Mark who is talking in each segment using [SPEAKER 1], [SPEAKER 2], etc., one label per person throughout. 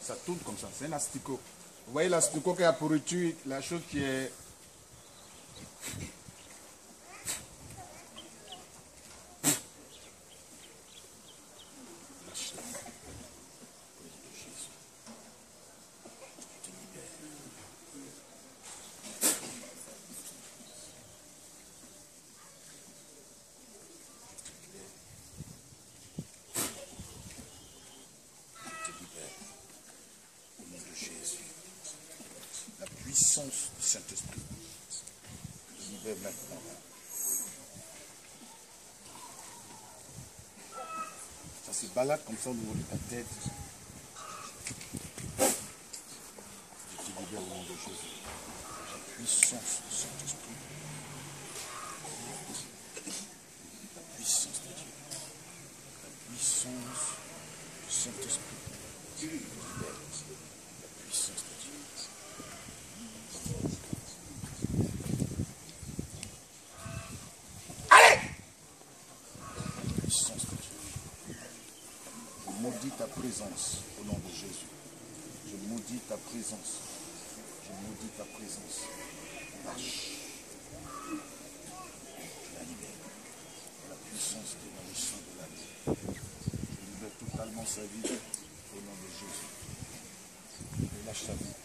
[SPEAKER 1] ça, tourne comme ça. C'est un asticot. Vous voyez l'asticot qui a pourriture, la chose qui est
[SPEAKER 2] Au nom de Jésus. La puissance du Saint-Esprit. Libère maintenant.
[SPEAKER 1] Ça se balade comme ça au niveau de ta tête.
[SPEAKER 2] Je te libère au nom de Jésus. La puissance du Saint-Esprit. La puissance de Dieu. La puissance du Saint-Esprit. Je te libère. La puissance de Dieu. La puissance de Dieu. Je maudis ta présence au nom de Jésus. Je maudis ta présence. Je maudis ta présence. Lâche. Je la libère. La puissance de la mission de la vie. Je libère totalement sa vie au nom de Jésus. Je lâche sa vie.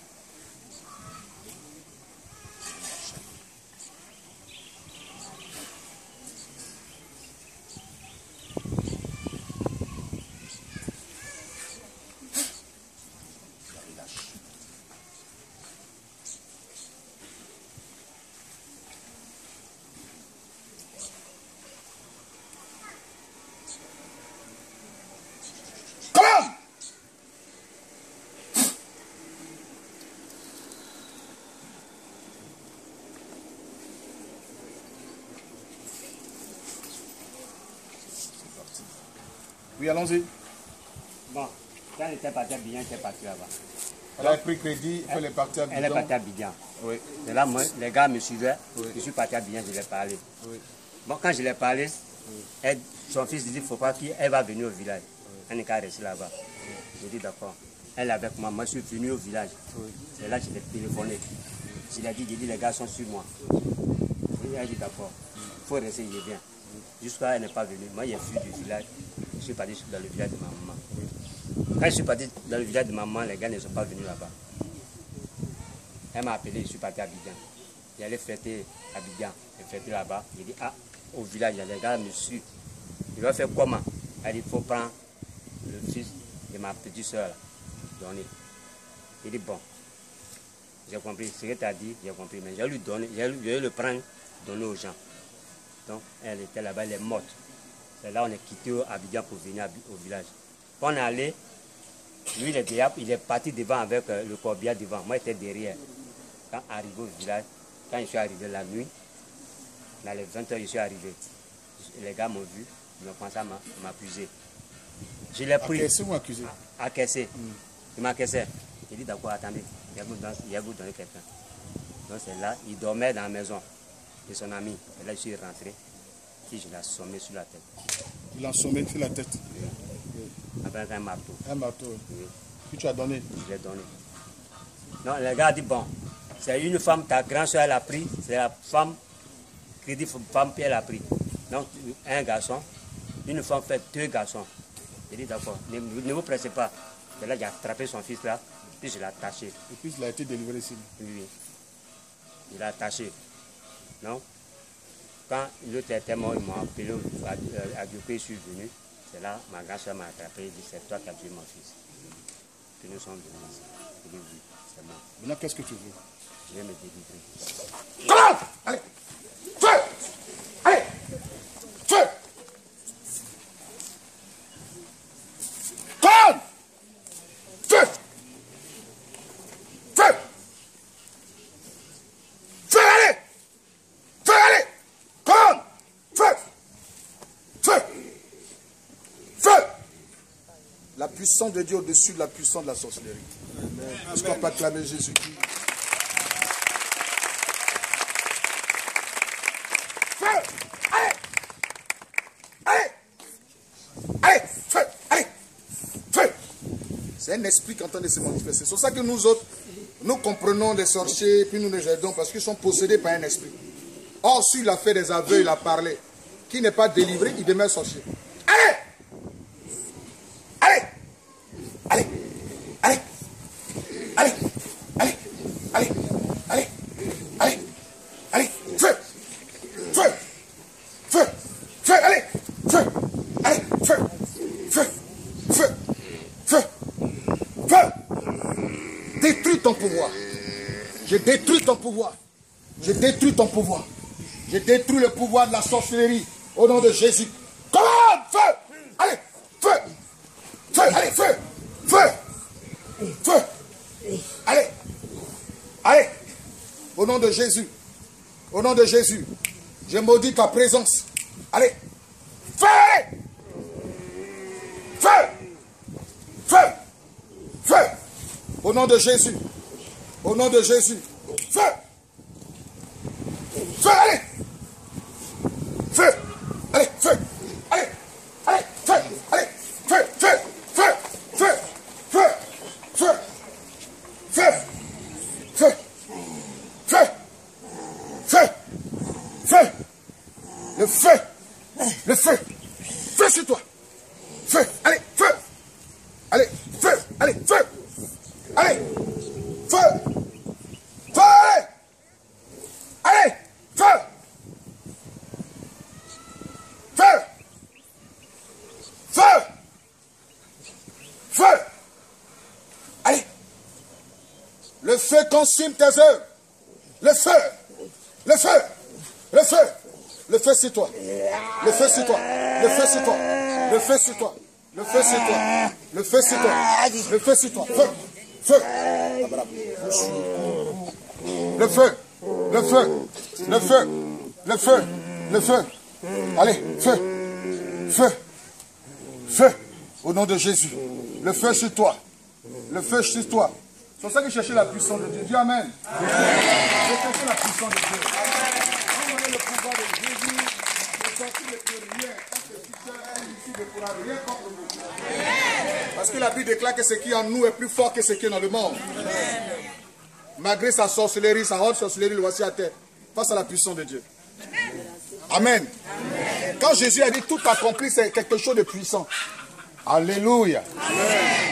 [SPEAKER 1] Oui, allons-y.
[SPEAKER 3] Bon, quand elle était partie à Bignan, elle était partie là-bas.
[SPEAKER 1] Elle a pris crédit, faut les partir à
[SPEAKER 3] Elle est partie à Bignan.
[SPEAKER 1] Oui.
[SPEAKER 3] C'est là, moi, les gars me suivaient.
[SPEAKER 1] Oui.
[SPEAKER 3] Je suis parti à Bignan, je lui ai parlé.
[SPEAKER 1] Oui.
[SPEAKER 3] Bon, quand je lui ai parlé, elle- son fils dit, il ne faut pas qu'elle va venir au village. Elle n'est qu'à rester là-bas. J'ai dit, d'accord. Elle est avec moi, moi je suis venu au village. C'est là que je l'ai téléphoné. Je lui ai dit, j'ai dit, les gars sont sur moi. Oui, elle a dit, d'accord. Il faut rester, je viens. Jusqu'à elle n'est pas venue. Moi, j'ai fui du village. Je suis parti dans le village de ma maman. Quand je suis parti dans le village de ma maman, les gars ne sont pas venus là-bas. Elle m'a appelé, je suis parti à Abidjan. J'allais fêter à Abidjan. J'ai fêté là-bas. J'ai dit, ah, au village, il les gars me suivent. Il va faire comment? Elle dit, il faut prendre le fils de ma petite soeur, donner. Il dit, bon, j'ai compris ce que tu as dit, j'ai compris, mais j'ai lui donner, je vais le prendre, donner aux gens. Donc, elle était là-bas, elle est morte. C'est là on est quitté à Abidjan pour venir au village. Quand on est allé, lui, il est, déjà- il est parti devant avec euh, le corbillard devant. Moi, j'étais derrière. Quand arrivé au village, quand je suis arrivé la nuit, dans les 20 heures, je suis arrivé. Les gars m'ont vu, ils ont commencé à m'a- m'accuser. Je l'ai pris
[SPEAKER 1] Encaissé ou accusé?
[SPEAKER 3] À caisser. Il m'a caissé. Il dit d'accord, attendez, il il va vous donner quelqu'un. Donc c'est là, il dormait dans la maison de son ami. Et là, je suis rentré. Je l'ai assommé sur la tête.
[SPEAKER 1] Il a sommé sur la tête.
[SPEAKER 3] Avec un marteau.
[SPEAKER 1] Un marteau.
[SPEAKER 3] Oui.
[SPEAKER 1] Puis tu as donné?
[SPEAKER 3] Je l'ai donné. Non, le gars a dit bon, c'est une femme, ta grand-soeur elle a pris, c'est la femme, crédit femme, puis elle a pris. Donc un garçon, une femme fait deux garçons. J'ai dit d'accord, ne, ne vous pressez pas. Et là, j'ai attrapé son fils là, puis je l'ai attaché.
[SPEAKER 1] Et puis il a été délivré ici.
[SPEAKER 3] Oui. Il a attaché. Non Quand l'autre était mort, il m'a appelé à, je suis venu. C'est là, ma grand-soeur m'a attrapé, il dit c'est toi qui as tué mon fils. Puis nous sommes venus ici. Il dit oui, c'est moi.
[SPEAKER 1] Maintenant, qu'est-ce que tu veux?
[SPEAKER 3] Je vais me délivrer.
[SPEAKER 2] Allez Feu Allez Feu Comme Feu Feu Feu, allez Feu, allez Comme Feu Feu Feu La puissance de Dieu au-dessus de la puissance de la sorcellerie. Est-ce qu'on peut acclamer Jésus-Christ. Feu. Allez. Allez. Allez. Feu. Allez. Feu. C'est un esprit qui est en train de se manifester. C'est pour ça que nous autres, nous comprenons les sorciers, puis nous les aidons parce qu'ils sont possédés par un esprit. Or, s'il a fait des aveux, il a parlé, qui n'est pas délivré, il demeure sorcier. Je détruis ton pouvoir. Je détruis le pouvoir de la sorcellerie au nom de Jésus. Commande Feu Allez Feu Feu Allez Feu Feu Feu Allez Allez Au nom de Jésus. Au nom de Jésus. Je maudis ta présence. Allez Feu Allez Feu Feu Feu Au nom de Jésus. Au nom de Jésus. 在哪里？Consume tes œuvres Le feu Le feu Le feu Le feu c'est toi. Le feu c'est toi. Le feu c'est toi. Le feu c'est toi. Le feu c'est toi. Le feu c'est toi. Le feu c'est toi. Feu Feu. Le feu Le feu Le feu Le feu Le feu. Allez, feu Feu Feu. Au nom de Jésus. Le feu sur toi. Le feu sur toi. C'est pour ça que je cherchais la puissance de Dieu. Dis Amen. Je cherchais la puissance de Dieu. A le pouvoir de Jésus, le sorti ne peut rien. Ne pourra rien contre nous. Parce que la Bible déclare que ce qui est en nous est plus fort que ce qui est dans le monde. Malgré sa sorcellerie, sa haute sorcellerie, le voici à terre. Face à la puissance de Dieu. Amen. Quand Jésus a dit tout accompli, c'est quelque chose de puissant. Alléluia.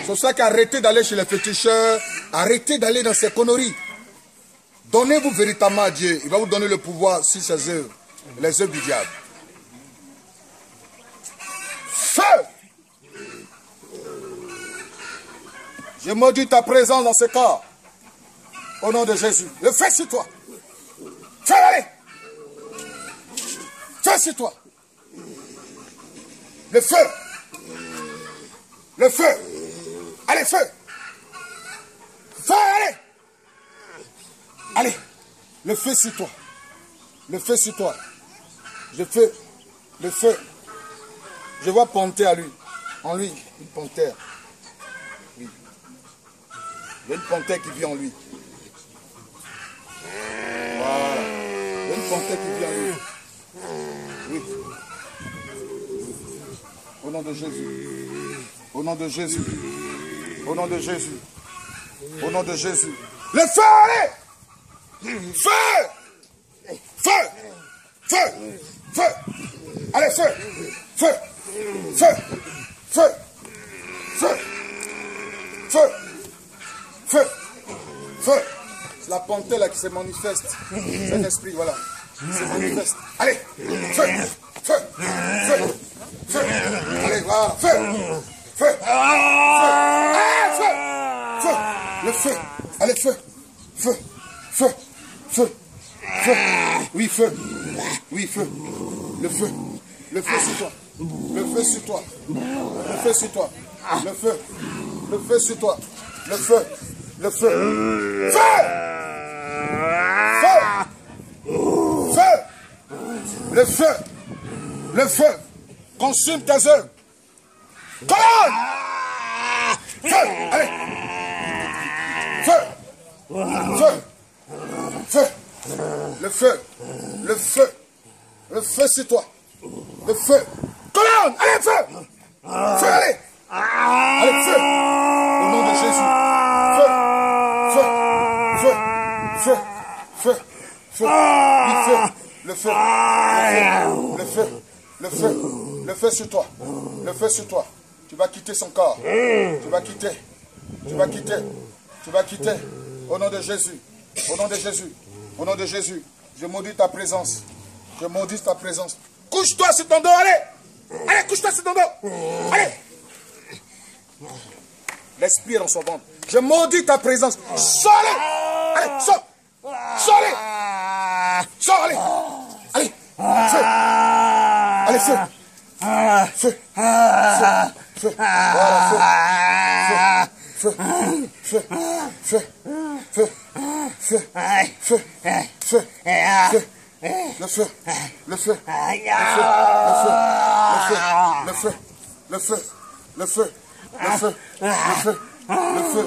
[SPEAKER 2] C'est pour ça qu'arrêtez d'aller chez les féticheurs, arrêtez d'aller dans ces conneries. Donnez-vous véritablement à Dieu. Il va vous donner le pouvoir sur ses œuvres, les œuvres du diable. Feu Je maudis ta présence dans ce corps. Au nom de Jésus. Le feu sur toi. Feu, allez. Feu sur toi. Le feu. Le feu. Allez, feu. Feu, allez. Allez. Le feu sur toi. Le feu sur toi. Le feu. Le feu. Je vois panthère à lui. En lui, une panthère. Oui. Il y a une panthère qui vit en lui. Voilà. Il y a une panthère qui vit en lui. Oui. Au nom de Jésus. Au nom de Jésus. Au nom de Jésus. Au nom de Jésus. Le feu, allez Feu Feu Feu Feu Allez, feu Feu Feu Feu Feu Feu Feu Feu C'est la panthère là qui se manifeste. C'est un esprit, voilà. Se manifeste. Allez Feu Feu Feu Feu Allez, voilà. Feu Feu. Feu Allez, feu. Feu. Le feu. Allez, feu. Feu. Feu. Feu. Feu. Oui, feu. Oui, feu. Le feu. Le feu sur toi. Le feu sur toi. Le feu sur toi. Le feu. Le feu sur toi. Le feu. Le feu. Feu. Feu. Feu. Le feu. Le feu. Consume tes œuvres Colonne Feu Allez Feu Feu Feu Le feu. Le feu. Le feu sur toi. Le feu. Colonne Allez, feu! Feu, allez! Allez, feu! Au nom de Jésus. Feu. Feu. Feu. Feu. Feu. Feu. Le feu Le feu. Le feu. Le feu. Le feu sur toi. Le feu sur toi. Tu vas quitter son corps, tu vas quitter, tu vas quitter, tu vas quitter. Au nom de Jésus, au nom de Jésus, au nom de Jésus, je maudis ta présence, je maudis ta présence. Couche-toi sur ton dos, allez, allez, couche-toi sur ton dos, allez. L'esprit est dans son ventre. Je maudis ta présence. Sors-les Allez, sors. Sors-les Sors, allez Allez. Feu. Allez, feu. Feu. Feu Le feu Le feu Le feu Le feu Le feu le feu, le feu, le feu,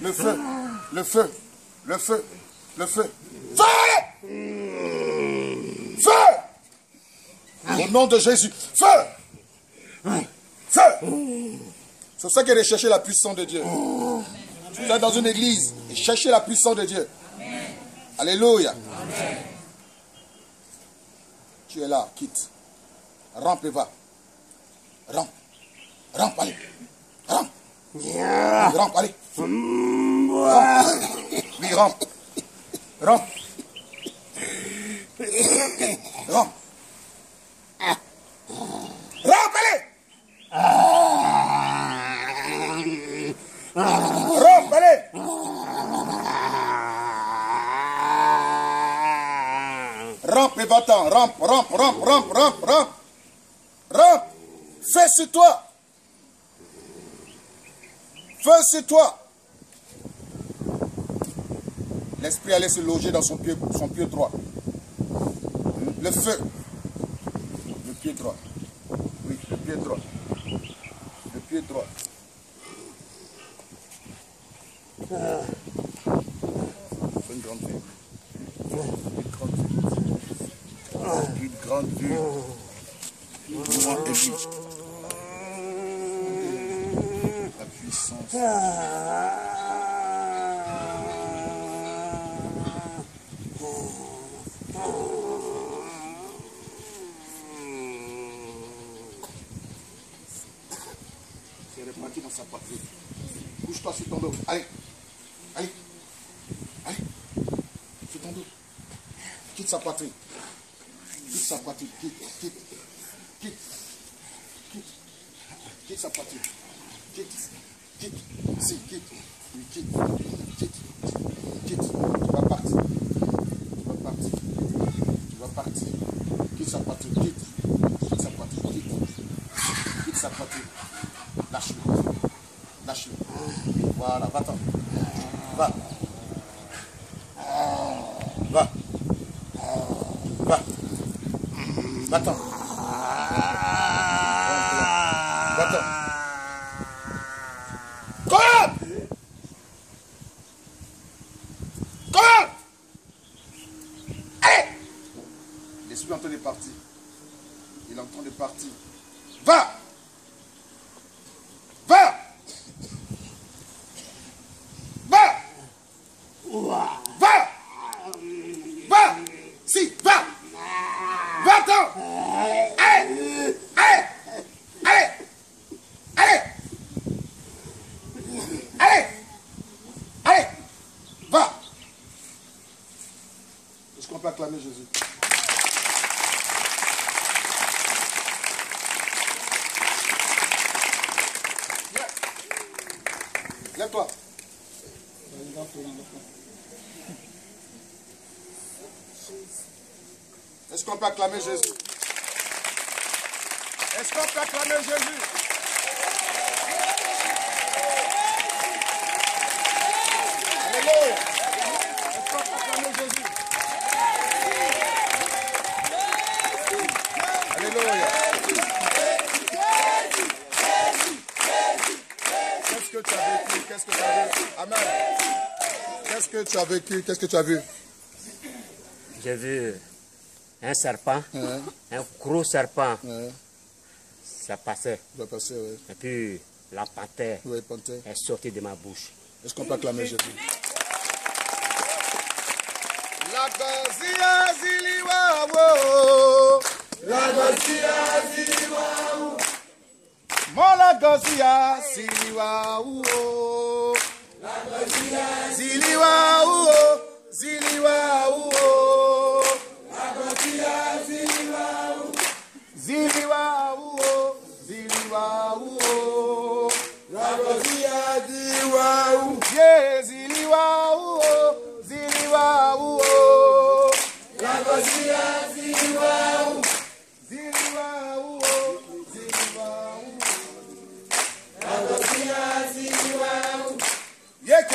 [SPEAKER 2] le feu, le feu, le feu, le feu. Feu Feu Au nom de Jésus, feu C'est ça qu'il est chercher la puissance de Dieu. Tu es dans une église et chercher la puissance de Dieu. Alléluia. Tu es là, quitte. Rampe et va. Rampe. Rampe, allez. Rampe. Rampe, allez. Rampe. Oui, rampe. Rampe. Rampe. Rampe, allez. Rampe, allez. Rampe et va-t'en. Rampe, rampe, rampe, rampe, rampe, rampe. Rampe. Fais sur toi. Feu sur toi. L'esprit allait se loger dans son pied, son pied droit. Le feu. Le pied droit. Oui, le pied droit. Pied droit. Fais une grande vue. Une grande vue. Une grande vue. Moi et lui. La puissance. C'est reparti dans sa poitrine. Couche-toi sur ton dos. Allez. Allez. Allez. Sur ton dos. Quitte sa poitrine. Quitte sa poitrine. Quitte. Quitte. Quitte. Quitte. Quitte. Quitte. Quitte. Si, quitte. Oui, quitte. Quitte. Quitte. Tu vas partir. Tu vas partir. Tu vas partir. Quitte sa poitrine. Quitte. Quitte sa. Quitte. Quitte sa poitrine. Lâche-le. Lâche-le. Voilà. Va. Va. Va. Va-t'en. Va-t'en. Comme Comme Allez L'esprit est en train de partir. Il est en train de partir. Va Va Va Va Va Si, va Va-t'en Allez Allez Allez Allez Allez Allez Va Est-ce qu'on peut acclamer Jésus Lève-toi. Est-ce qu'on peut acclamer Jésus? Est-ce qu'on peut acclamer Jésus? Alléluia. Que tu as vécu Qu'est-ce que tu as vu?
[SPEAKER 3] J'ai vu un serpent, un gros serpent, ça passait.
[SPEAKER 2] Vas passer, oui.
[SPEAKER 3] Et puis la panthère
[SPEAKER 2] Oui, panthère.
[SPEAKER 3] est sortie de ma bouche.
[SPEAKER 2] Est-ce qu'on peut acclamer Jésus? Ziliwa uo, ziliwa uo. Agotia ziliwa uo. Ziliwa uo, ziliwa uo. Agotia ziliwa uo. Yeah, ziliwa uo.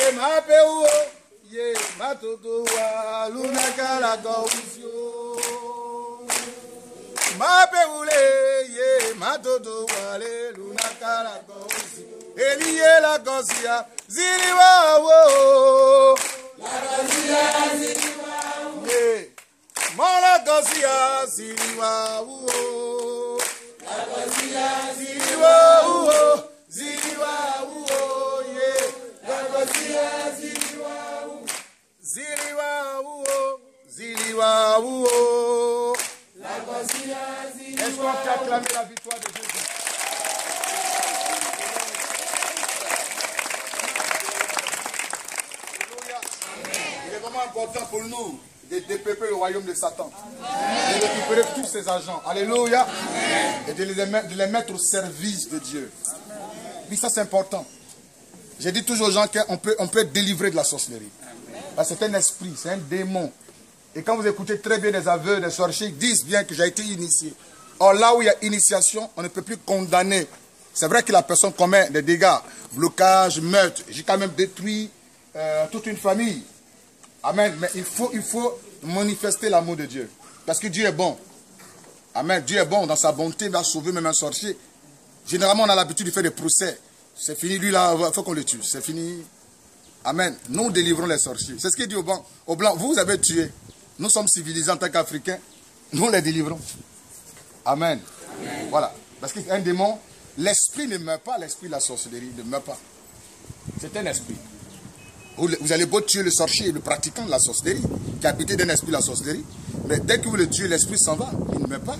[SPEAKER 2] ye mapewo ye matoto wa lunakala gawusio mapewule ye matoto wale lunakala gawusi eliye la gọsia ziriwawo. lagọsia ziriwawo. ye mọ́lá gọsia ziriwawo. lagọsia ziriwawo. Ziliwawo. Ziliwawo. Est-ce qu'on peut acclamer la victoire de Jésus. Il est vraiment important pour nous de dépeupler le royaume de Satan, de récupérer tous ses agents. Alléluia. Et de les, mettre, au service de Dieu. Oui, ça c'est important. J'ai dit toujours aux gens qu'on peut, on peut délivré de la sorcellerie. C'est un esprit, c'est un démon. Et quand vous écoutez très bien les aveux des sorciers, ils disent bien que j'ai été initié. Or là où il y a initiation, on ne peut plus condamner. C'est vrai que la personne commet des dégâts, blocage, meurtre. J'ai quand même détruit euh, toute une famille. Amen. Mais il faut, il faut manifester l'amour de Dieu. Parce que Dieu est bon. Amen. Dieu est bon. Dans sa bonté, il va sauver même un sorcier. Généralement, on a l'habitude de faire des procès. C'est fini, lui là, il faut qu'on le tue. C'est fini. Amen. Nous délivrons les sorciers. C'est ce qu'il dit au blanc. Au blanc, vous, vous avez tué. Nous sommes civilisés en tant qu'Africains. Nous les délivrons. Amen. Voilà. Parce qu'un démon, l'esprit ne meurt pas, l'esprit de la sorcellerie ne meurt pas. C'est un esprit. Vous, allez beau tuer le sorcier, le pratiquant de la sorcellerie, qui a habité d'un esprit de la sorcellerie. Mais dès que vous le tuez, l'esprit s'en va. Il ne meurt pas.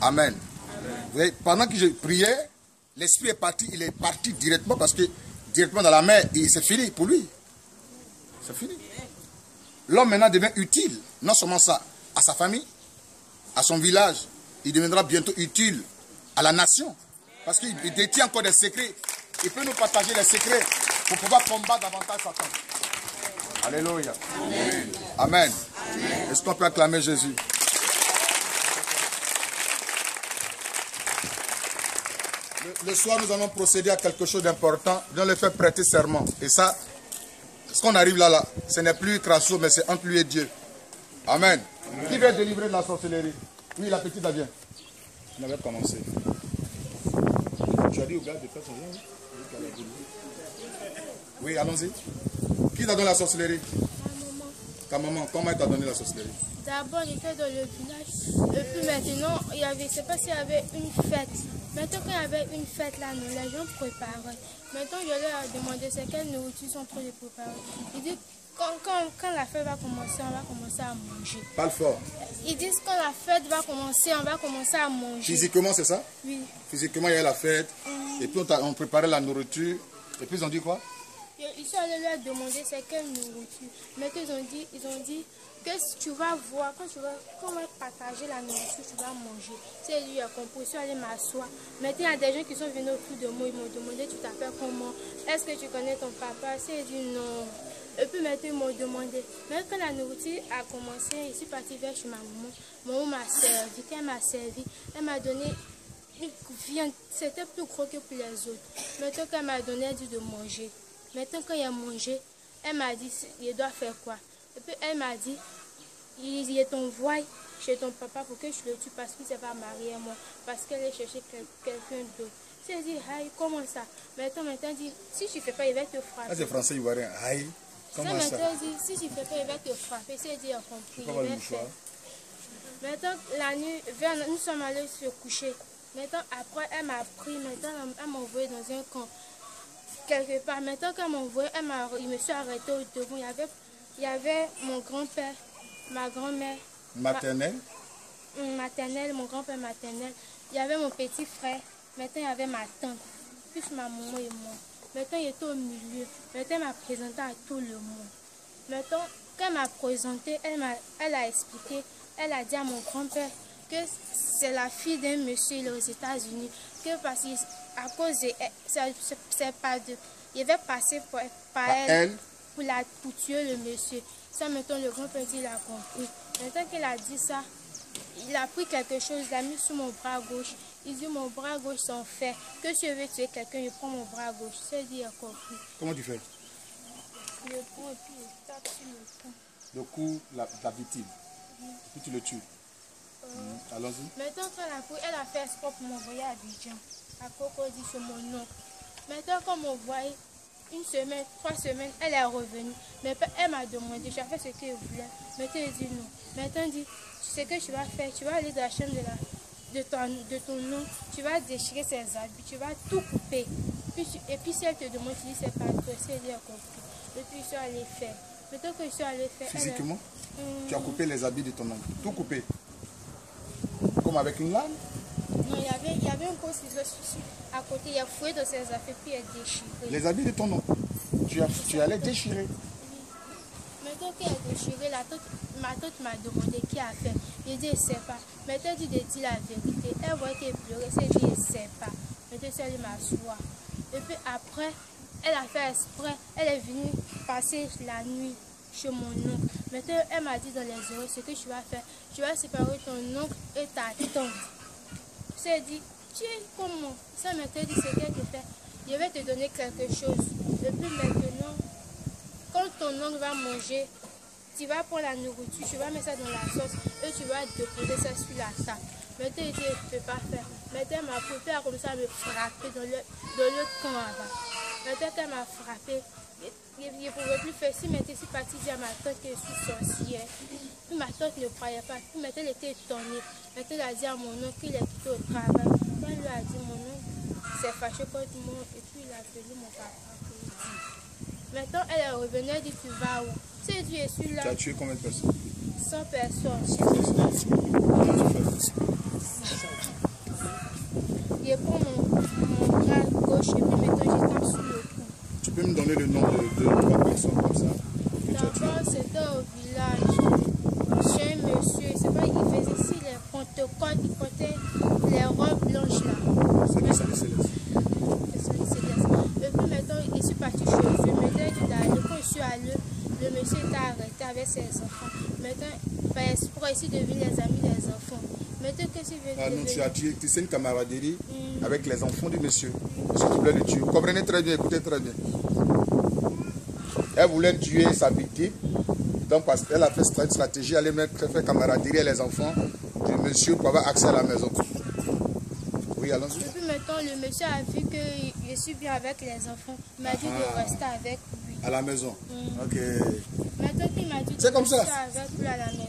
[SPEAKER 2] Amen. Vous voyez, pendant que je priais, l'esprit est parti, il est parti directement parce que directement dans la mer, c'est fini pour lui. C'est fini. L'homme maintenant devient utile. Non seulement ça, à sa famille, à son village. Il deviendra bientôt utile à la nation. Parce qu'il il détient encore des secrets. Il peut nous partager les secrets pour pouvoir combattre davantage Satan. Alléluia. Amen. Est-ce qu'on peut acclamer Jésus? Le, soir, nous allons procéder à quelque chose d'important. Nous allons le faire prêter serment. Et ça, ce qu'on arrive là, là, ce n'est plus crasso, mais c'est entre lui et Dieu. Amen. Qui veut être délivré de la sorcellerie? Oui, la petite, elle vient. On avait commencé. Tu as dit au gars de faire son genre Oui, allons-y. Qui t'a donné la sorcellerie? Ta maman. Comment elle t'a donné la sorcellerie?
[SPEAKER 4] D'abord, il était dans le village. Et puis maintenant, il y avait, je ne sais pas s'il y avait une fête. Maintenant, quand il y avait une fête là, nous, les gens préparaient. Maintenant, je leur ai demandé c'est quelle nourriture sont en train de préparer. Ils disent quand, quand, quand la fête va commencer, on va commencer à manger.
[SPEAKER 2] Parle fort.
[SPEAKER 4] Ils disent quand la fête va commencer, on va commencer à manger.
[SPEAKER 2] Physiquement, c'est ça?
[SPEAKER 4] Oui.
[SPEAKER 2] Physiquement, il y a la fête. Et puis, on, préparait la nourriture. Et puis, ils ont dit quoi?
[SPEAKER 4] Ils sont allés leur demander c'est quelle nourriture? Maintenant, ils ont dit, ils ont dit que tu vas voir, quand tu vas, quand partager la nourriture, tu vas manger. C'est lui a compris, ils sont allés m'asseoir. Maintenant, il y a des gens qui sont venus autour de moi, ils m'ont demandé tu t'appelles comment? Est-ce que tu connais ton papa? C'est dit non. Et puis maintenant, ils m'ont demandé. Mais quand la nourriture a commencé, je suis partie vers chez ma maman. Maman m'a servi. Elle m'a servi, elle m'a donné une. C'était plus gros que pour les autres. Maintenant, quand elle m'a donné, elle dit de manger. Maintenant, quand a mangé, elle m'a dit, il doit faire quoi? Et puis, elle m'a dit, il il t'envoie chez ton papa pour que je le tue parce qu'il s'est pas marié à moi, parce qu'elle est chercher quel- quelqu'un d'autre. J'ai dit, aïe, comment ça? Maintenant, maintenant, dit, si tu fais pas, il va te
[SPEAKER 2] Ah,
[SPEAKER 4] frapper.
[SPEAKER 2] c'est français ivoirien. Aïe.
[SPEAKER 4] Ça,
[SPEAKER 2] Comment ça?
[SPEAKER 4] maintenant, dit, si tu fais pas, il va te frapper. C'est dit, il va
[SPEAKER 2] mouchoirs.
[SPEAKER 4] faire. Maintenant, la nuit, vers- nous sommes allés se coucher. Maintenant, après, elle m'a pris, maintenant, elle m'a envoyé dans un camp. Quelque part. Maintenant, quand elle m'a envoyé, elle m'a, il me suis arrêté au devant. Il y avait, il y avait mon grand-père ma grand-mère
[SPEAKER 2] Maternelle?
[SPEAKER 4] hum, maternelle, mon grand-père maternel. Il y avait mon petit frère. Maintenant, il y avait ma tante. Plus ma maman et moi. Maintenant, il était au milieu. Maintenant, elle m'a présenté à tout le monde. Maintenant, quand elle m'a présenté, elle, m'a, elle a expliqué, elle a dit à mon grand-père que c'est la fille d'un monsieur aux États-Unis. Que parce qu'à cause de c'est, pas de. Il avait passé pour, par
[SPEAKER 2] Par
[SPEAKER 4] elle,
[SPEAKER 2] elle?
[SPEAKER 4] pour, la, pour tuer le monsieur. Ça, maintenant, le grand-père dit, il a compris. Maintenant qu'il a dit ça, il a pris quelque chose, il l'a mis sur mon bras gauche. Il dit, mon bras gauche s'en fait. Que si je veux tuer quelqu'un, je prends mon bras gauche. Ça, il dit, il a compris.
[SPEAKER 2] Comment tu fais?
[SPEAKER 4] Je le prends et puis je tape sur le cou.
[SPEAKER 2] Le coup, la, la victime. Puis tu le tues. Mhm. Allons-y.
[SPEAKER 4] Maintenant, quand elle a, pris, elle a fait exprès pour m'envoyer à Abidjan, à Cocody, chez mon oncle. Maintenant, quand on voyait, une semaine, trois semaines, elle est revenue. Mais elle m'a demandé, j'ai fait ce qu'elle voulait. Maintenant, elle dit non. Maintenant, dit, ce que tu vas faire, tu vas aller dans la chambre de, la, de, ton, de ton oncle, tu vas déchirer ses habits, tu vas tout couper. Puis tu- et puis, si elle te demande, tu dis, c'est pas toi, si elle a compris. Et puis, je suis allée faire. Maintenant que je suis allée faire, elle
[SPEAKER 2] Physiquement,
[SPEAKER 4] Hum,
[SPEAKER 2] tu as coupé les habits de ton oncle. Tout coupé. Comme avec une lame.
[SPEAKER 4] Non, il y avait, un gros ciseau à côté, il a fouillé dans ses affaires, puis il a déchiré.
[SPEAKER 2] Les habits de ton oncle. Tu, as, tu allais déchirer.
[SPEAKER 4] Maintenant qu'il a déchiré, la tante, ma tante m'a demandé qui a fait. J'ai dit, elle ne sait pas. Maintenant, dit de dire la vérité. Elle voyait qu'elle pleurait, elle dit, elle ne sait pas. Maintenant, elle allée m'asseoir. Et puis après, elle a fait exprès. Elle est venue passer la nuit chez mon oncle. Maintenant, elle m'a dit dans les oreilles, ce que tu vas faire, tu vas séparer ton oncle et ta tante. Dit, tu es comment Ça m'a dit, c'est qu'elle te fait. Je vais te donner quelque chose. Et puis maintenant, quand ton oncle va manger, tu vas prendre la nourriture, tu vas mettre ça dans la sauce et tu vas déposer ça sur la table. Maintenant, il dit, je ne peux pas faire. Maintenant, elle m'a poussé à comme ça me frapper dans le, dans le camp là-bas. Maintenant, qu'elle m'a frappé, je ne pouvais plus faire. Si maintenant, suis partie dire à ma tante que je suis sorcière. Puis ma tante ne croyait pas. Puis maintenant, elle était étonnée. Maintenant, elle a dit à mon oncle qu'il est quitté au travail. Quand elle lui a dit, mon oncle s'est fâché contre moi et puis il a appelé mon papa pour lui dire. Maintenant, elle est revenue, elle dit Tu vas où? C'est Dieu, je suis là,
[SPEAKER 2] Tu as tué combien de personnes?
[SPEAKER 4] 100 personnes. Je prends mon, mon bras gauche et puis maintenant je tape sur le cou.
[SPEAKER 2] Tu peux me donner le nom de trois personnes comme ça que tu as tué
[SPEAKER 4] D'abord, c'était au village. Chez un monsieur, c'est pas, il faisait ici les Pentecôtes, il portait les robes blanches là.
[SPEAKER 2] C'est le salut céleste.
[SPEAKER 4] Et puis maintenant, je suis partie chez eux. Maintenant, il dit d'aller. Quand je suis allée, le monsieur était arrêté avec ses enfants. Maintenant, par exprès, ici devient les amis des enfants. Maintenant,
[SPEAKER 2] Ah tué. Tu sais une camaraderie avec les enfants du monsieur. Monsieur qui voulait le tuer. Vous comprenez très bien, écoutez très bien. Elle voulait tuer sa victime. Donc, parce qu'elle a fait cette stratégie, elle allait mettre, faire camaraderie avec les enfants du monsieur pour avoir accès à la maison. Oui, allons-y.
[SPEAKER 4] Et puis maintenant, le monsieur a vu que je suis bien avec les enfants. Il m'a dit
[SPEAKER 2] Ah.
[SPEAKER 4] de rester avec lui.
[SPEAKER 2] À la maison. Ok.
[SPEAKER 4] Maintenant qu'il m'a dit de
[SPEAKER 2] C'est comme ça.
[SPEAKER 4] rester avec lui à la maison,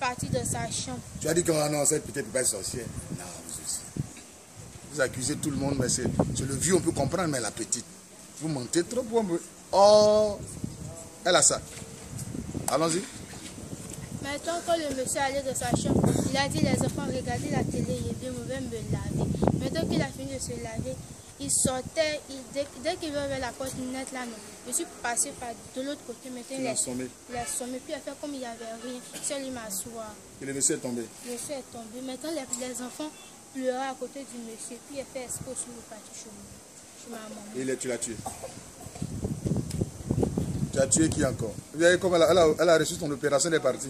[SPEAKER 4] partie de sa chambre.
[SPEAKER 2] Tu as dit que ah non, c'est peut-être pas sorcière. Non, vous aussi. Vous accusez tout le monde, mais c'est le vieux, on peut comprendre, mais la petite. Vous mentez trop pour me... Oh Elle a ça. Allons-y.
[SPEAKER 4] Maintenant, quand le monsieur allait dans sa chambre, il a dit les enfants, regardez la télé, il est bien mauvais, me laver. Maintenant qu'il a fini de se laver, il sortait, il- dès, dès qu'il ouvrait la porte net là, non, je suis passé par de l'autre côté, maintenant il a,
[SPEAKER 2] assommé.
[SPEAKER 4] il a sommé, puis il a fait comme il n'y avait rien, seul il m'asseoir.
[SPEAKER 2] Et le monsieur est tombé.
[SPEAKER 4] Le monsieur est tombé. Maintenant, les, les enfants pleuraient à côté du monsieur, puis il a fait expo sur le parti chez.
[SPEAKER 2] Et tu l'as tué. Tu as tué qui encore? Vous voyez comme elle a, elle a- elle a reçu son opération, elle est partie.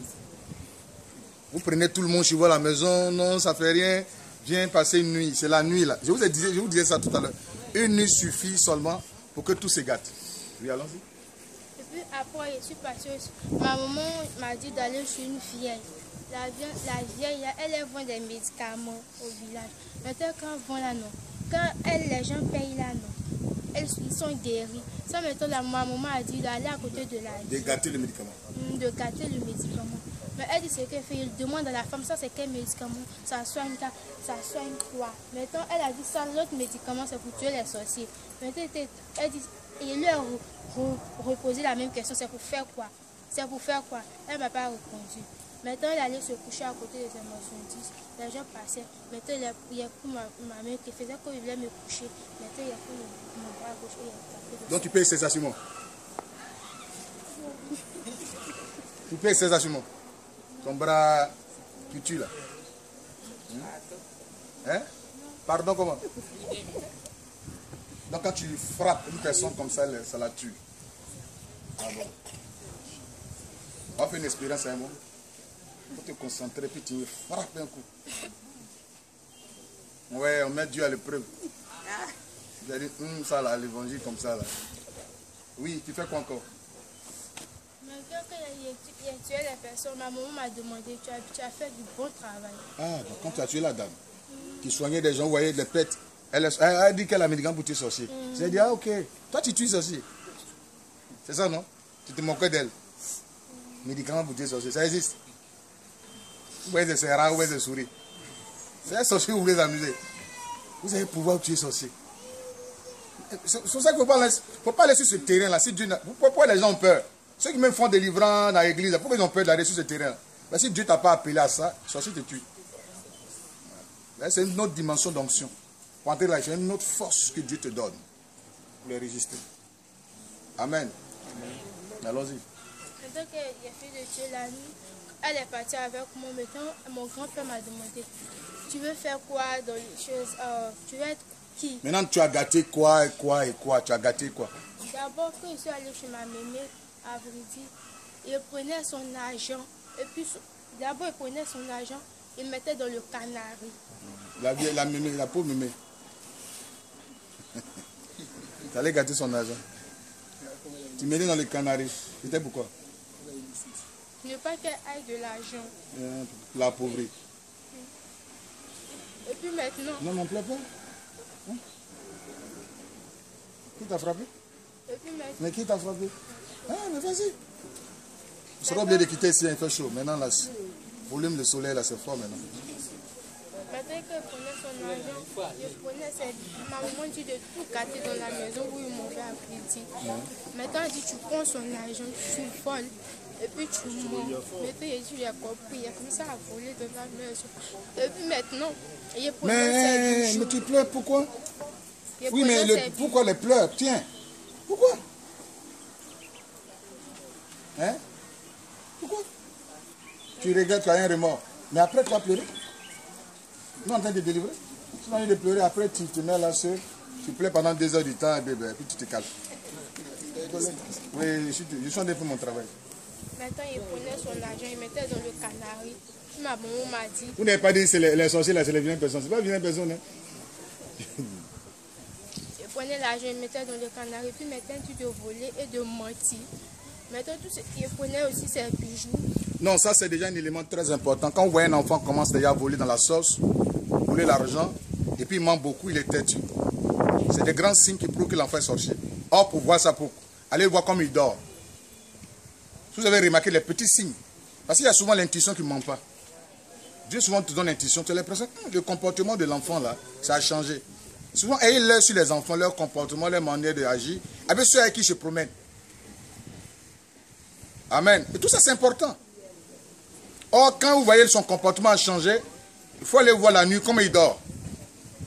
[SPEAKER 2] Vous prenez tout le monde chez vous à la maison, non, ça fait rien. Viens passer une nuit. C'est la nuit là. Je vous, ai dit, je vous disais ça tout à l'heure. Une nuit suffit seulement pour que tout se gâte. Oui, allons-y.
[SPEAKER 4] Et puis après, je suis partie. Ma maman m'a dit d'aller chez une vieille. La vieille, la vieille, elle, elle vend des médicaments au village. Maintenant, quand elle vend là, non. Quand elle, les gens payent là, non. Elles, sont guéris. Ça, maintenant, la, ma maman a dit d'aller à côté de la
[SPEAKER 2] De gâter le médicament.
[SPEAKER 4] hum, de gâter le médicament. Mais elle dit ce qu'elle fait, il demande à la femme, ça c'est quel médicament? Ça soigne ça, ça soigne quoi? Maintenant, elle a dit ça, l'autre médicament c'est pour tuer les sorciers. Maintenant, elle dit, et lui a re- re- reposé la même question, c'est pour faire quoi? C'est pour faire quoi? Elle ne m'a pas répondu. Maintenant, elle allait se coucher à côté des marchandises. Les gens passaient. Maintenant, il il a pris ma, ma main qui faisait qu'il voulait me coucher. Maintenant, il a pris mon, bras gauche et il a tapé.
[SPEAKER 2] Donc tu payes ces assurances. Tu payes ces assurances. Ton bras qui tue là. Hein? Hein? Pardon comment? Donc quand tu frappes une personne comme ça, ça la tue. Ah bon. On faire une expérience un mot. Il faut te concentrer, puis tu frappes un coup. Ouais, on met Dieu à l'épreuve. Vous allez dire, Hum, ça là, l'évangile comme ça là. Oui, tu fais quoi encore?
[SPEAKER 4] A, il a tué les personnes, ma maman m'a demandé tu as, tu as fait du bon travail.
[SPEAKER 2] Ah, donc quand tu as tué la dame, qui soignait des gens, vous voyez, des pètes, elle, a- dit qu'elle a médicament pour tuer sorcier. J'ai dit, ah ok, toi tu tues sorcier. C'est ça, non? Tu te moquais d'elle. Médicament pour tuer sorcier, ça existe. Vous voyez des rare, vous voyez des souris. C'est un sorcier, vous voulez amuser. Vous avez pouvoir tuer sorcier. C'est c'est pour ça qu'il ne faut, pas laisser- aller sur ce terrain-là. Si Dieu n'a- pourquoi les gens ont peur Ceux qui même font des livrants dans l'église, pourquoi ils ont peur d'aller sur ce terrain-là Ben, Si Dieu ne t'a pas appelé à ça, sorcier te tue. Là, C'est une autre dimension d'onction. Pour entrer là, c'est une autre force que Dieu te donne pour les résister. Amen. Allons-y.
[SPEAKER 4] Maintenant qu'il a fait de tuer la nuit, elle est partie avec moi. Maintenant, mon grand-père m'a demandé Tu veux faire quoi dans les choses euh, Tu veux être qui?
[SPEAKER 2] Maintenant, tu as gâté quoi et quoi et quoi? Tu as gâté quoi?
[SPEAKER 4] D'abord, quand je suis allée chez ma mémé à Vridi, il prenait son argent. Et puis, d'abord, il prenait son argent, il mettait dans le canari.
[SPEAKER 2] La, vieille- la, mémé, la pauvre mémé. tu allais gâter son argent. Tu mettais dans les canaries. C'était pourquoi?
[SPEAKER 4] Ne pas qu'elle aille de l'argent.
[SPEAKER 2] Euh, La pauvreté.
[SPEAKER 4] Et puis maintenant,
[SPEAKER 2] Non, non, pleure pas. Hein? Qui t'a frappé?
[SPEAKER 4] et puis maintenant,
[SPEAKER 2] Mais qui t'a frappé? Ah, mais vas-y. Tu seras obligé de quitter ici, il fait chaud. Maintenant, là, le volume de soleil, là, c'est fort maintenant.
[SPEAKER 4] maintenant qu'il prenait son argent, il prenait ses... Ma maman dit de tout gâter dans la maison où il m'avait à Vridi. Maintenant, elle dit Tu prends son argent, tu voles. Et puis tu mens. Maintenant, il dit, il a compris. Il a commencé à voler dans la maison. Et puis maintenant, il prenait
[SPEAKER 2] Mais, mais tu pleures pourquoi? Oui, mais le- pourquoi les pleurs? Tiens. Pourquoi? Hein? Pourquoi? Tu regrettes, tu as un remords. Mais après, tu vas pleurer. Non, en train de te délivrer. Tu vas de pleurer, après, tu te mets là seul. Tu pleures pendant deux heures du temps, et puis, tu te calmes. Oui, je suis, je suis en train de faire mon travail.
[SPEAKER 4] Maintenant, il prenait son argent, il mettait dans le canari. Ma maman m'a dit,
[SPEAKER 2] Vous n'avez pas dit que c'est les, les sorciers, là, c'est les vilaines personnes. C'est pas les vilaines personnes, hein
[SPEAKER 4] il prenait l'argent, il mettait dans le canari. Puis maintenant, dit de voler et de mentir. Maintenant, tout ce- il prenait aussi ses bijoux.
[SPEAKER 2] Non, ça c'est déjà un élément très important. Quand vous voyez un enfant commence déjà à voler dans la sauce, voler l'argent, et puis il ment beaucoup, il est têtu. C'est des grands signes qui prouvent que l'enfant est sorcier. Or, pour voir ça, pour allez voir comme il dort. Si vous avez remarqué les petits signes, parce qu'il y a souvent l'intuition qui ne ment pas. Dieu souvent te donne l'intuition, tu as l'impression que le comportement de l'enfant là, ça a changé. Souvent, ayez l'œil sur les enfants, leur comportement, leur manière d'agir, avec ceux avec qui se promènent. Amen. Et tout ça, c'est important. Or, quand vous voyez son comportement a changé, il faut aller voir la nuit comment il dort.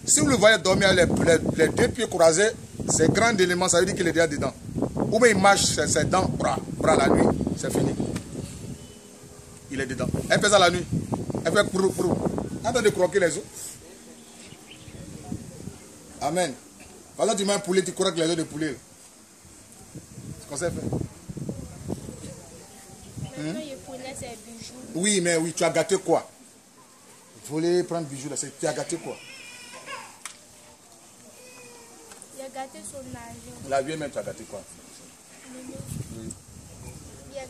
[SPEAKER 2] Si vous le voyez dormir les, les- deux pieds croisés, c'est grand élément, ça veut dire qu'il est déjà dedans. Ou bien il marche ses, dents, bras, bras la nuit, c'est fini. Il est dedans. Elle fait ça la nuit. Elle fait prou, prou. En train de croquer les os. Amen. Par exemple, tu mets un poulet, tu croques les os de poulet. C'est comme ça qu'elle fait.
[SPEAKER 4] Bijoux.
[SPEAKER 2] Oui, mais oui, tu as gâté quoi? Voler, prendre bijoux, là, c'est- tu as gâté quoi?
[SPEAKER 4] Il a gâté son argent.
[SPEAKER 2] La vieille même, tu as gâté quoi?
[SPEAKER 4] Il a, il, a,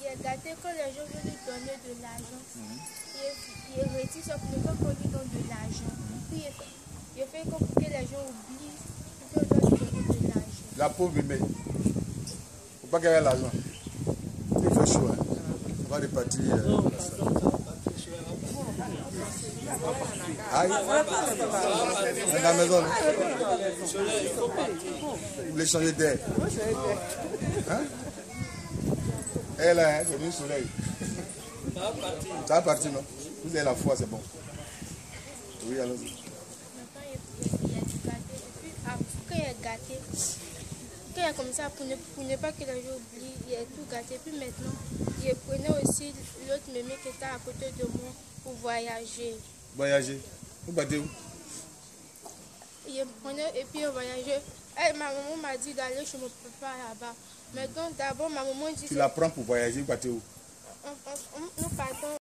[SPEAKER 4] il a gâté quand les gens veulent lui donner de l'argent. il, il retire ne pas qu'on lui donne de l'argent. Puis il fait, comme que les gens oublient qu'on doit lui donner de l'argent.
[SPEAKER 2] La pauvre mémé. Faut pas qu'elle ait l'argent. Chaud, hein. On va repartir. euh. Aïe. La maison. là. Vous voulez changer d'air? Hein? Elle, hein, c'est le soleil. Ça va partir, non? Vous avez la foi, c'est bon. Oui, allons-y.
[SPEAKER 4] Il. Comme ça, pour ne, pour ne pas que les gens oublient, il a tout gâté. Puis maintenant, je prenais aussi l'autre mémé qui était à côté de moi pour voyager.
[SPEAKER 2] Voyager. Vous battez où?
[SPEAKER 4] Je prenais et puis on voyageait. Eh, ma maman m'a dit d'aller chez mon papa là-bas. Mais donc d'abord, ma maman dit
[SPEAKER 2] Tu la prends pour voyager, vous battez où?
[SPEAKER 4] On- on- on- nous partons